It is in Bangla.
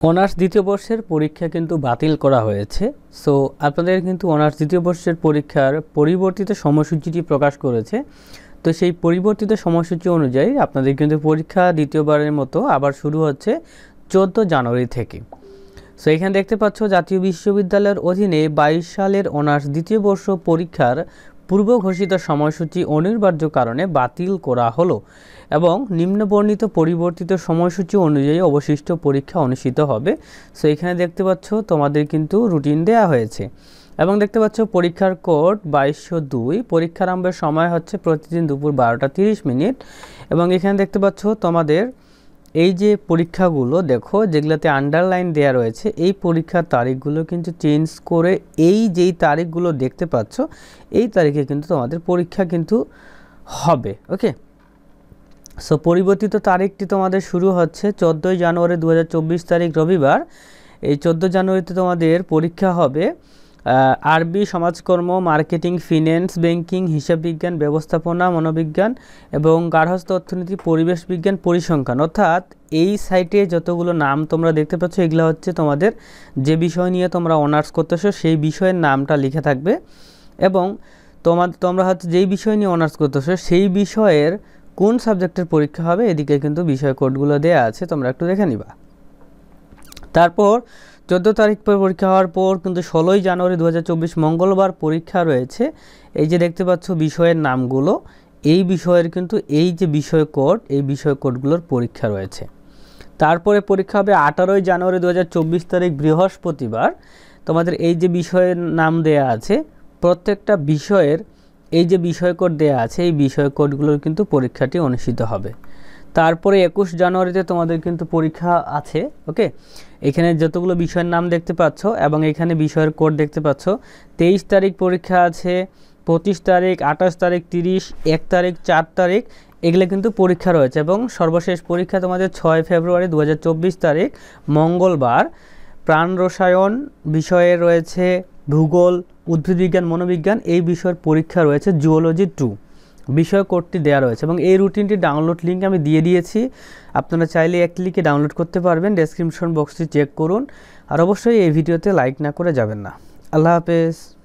অনার্স দ্বিতীয় বর্ষের পরীক্ষা কিন্তু বাতিল করা হয়েছে। সো আপনাদের কিন্তু অনার্স দ্বিতীয় বর্ষের পরীক্ষার পরিবর্তিত সময়সূচিটি প্রকাশ করেছে। তো সেই পরিবর্তিত সময়সূচি অনুযায়ী আপনাদের কিন্তু পরীক্ষা দ্বিতীয়বারের মতো আবার শুরু হচ্ছে চোদ্দ জানুয়ারি থেকে। সো এখানে দেখতে পাচ্ছ জাতীয় বিশ্ববিদ্যালয়ের অধীনে বাইশ সালের অনার্স দ্বিতীয় বর্ষ পরীক্ষার পূর্ব ঘোষিত সময়সূচি অনিবার্য কারণে বাতিল করা হলো এবং নিম্নবর্ণিত পরিবর্তিত সময়সূচি অনুযায়ী অবশিষ্ট পরীক্ষা অনুষ্ঠিত হবে। সো এখানে দেখতে পাচ্ছ তোমাদের কিন্তু রুটিন দেয়া হয়েছে। এবং দেখতে পাচ্ছ পরীক্ষার কোড বাইশশো দুই। পরীক্ষার আরম্ভের সময় হচ্ছে প্রতিদিন দুপুর বারোটা তিরিশ মিনিট। এবং এখানে দেখতে পাচ্ছ তোমাদের এই যে পরীক্ষাগুলো, দেখো, যেগুলোতে আন্ডারলাইন দেয়া রয়েছে, এই পরীক্ষার তারিখগুলো কিন্তু চেঞ্জ করে এই যেই তারিখগুলো দেখতে পাচ্ছ, এই তারিখে কিন্তু তোমাদের পরীক্ষা কিন্তু হবে ওকে সো পরিবর্তিত তারিখটি তোমাদের শুরু হচ্ছে চোদ্দোই জানুয়ারি দু হাজার চব্বিশ তারিখ রবিবার। এই চোদ্দ জানুয়ারিতে তোমাদের পরীক্ষা হবে আরবি সমাজকর্ম, মার্কেটিং, ফিন্যান্স, ব্যাংকিং হিসাব বিজ্ঞান ব্যবস্থাপনা, মনোবিজ্ঞান এবং গার্হস্থ্য, অর্থনীতি, পরিবেশ বিজ্ঞান, পরিসংখ্যান। অর্থাৎ এই সাইটে যতগুলো নাম তোমরা দেখতে পাচ্ছ, এগুলো হচ্ছে তোমাদের যে বিষয় নিয়ে তোমরা অনার্স করতেছো, সেই বিষয়ের নামটা লিখে থাকবে এবং তোমার তোমরা হচ্ছে যেই বিষয় নিয়ে অনার্স করতেছো, সেই বিষয়ের কোন সাবজেক্টের পরীক্ষা হবে, এদিকে কিন্তু বিষয় কোডগুলো দেওয়া আছে, তোমরা একটু দেখে নিবা। তারপর চোদ্দ তারিখ পর পরীক্ষা হওয়ার পর কিন্তু ষোলোই জানুয়ারি দু হাজার চব্বিশ মঙ্গলবার পরীক্ষা রয়েছে। এই যে দেখতে পাচ্ছ বিষয়ের নামগুলো, এই বিষয়ের কিন্তু এই যে বিষয় কোড, এই বিষয় কোডগুলোর পরীক্ষা রয়েছে। তারপরে পরীক্ষা হবে আঠারোই জানুয়ারি দু হাজার চব্বিশ তারিখ বৃহস্পতিবার। তোমাদের এই যে বিষয়ের নাম দেয়া আছে, প্রত্যেকটা বিষয়ের এই যে বিষয় কোড দেওয়া আছে, এই বিষয় কোডগুলোর কিন্তু পরীক্ষাটি অনুষ্ঠিত হবে। তারপরে একুশ জানুয়ারিতে তোমাদের কিন্তু পরীক্ষা আছে, ওকে? এখানে যতগুলো বিষয়ের নাম দেখতে পাচ্ছ এবং এখানে বিষয়ের কোড দেখতে পাচ্ছ। তেইশ তারিখ পরীক্ষা আছে, পঁচিশ তারিখ, আঠাশ তারিখ, তিরিশ, এক তারিখ, চার তারিখ, এগুলো কিন্তু পরীক্ষা রয়েছে এবং সর্বশেষ পরীক্ষা তোমাদের ছয় ফেব্রুয়ারি দু হাজার চব্বিশ তারিখ, মঙ্গলবার। প্রাণ রসায়ন বিষয়ে রয়েছে ভূগোল উদ্ভিদবিজ্ঞান মনোবিজ্ঞান, এই বিষয়ের পরীক্ষা রয়েছে জুওলজি টু। বিষয় কোডটি দেওয়া রয়েছে এবং এই রুটিনটি ডাউনলোড লিঙ্ক আমি দিয়ে দিয়েছি। আপনারা চাইলে এক ক্লিকে ডাউনলোড করতে পারবেন। ডেসক্রিপশন বক্সটি চেক করুন। আর অবশ্যই এই ভিডিওতে লাইক না করে যাবেন না। আল্লাহ হাফেজ।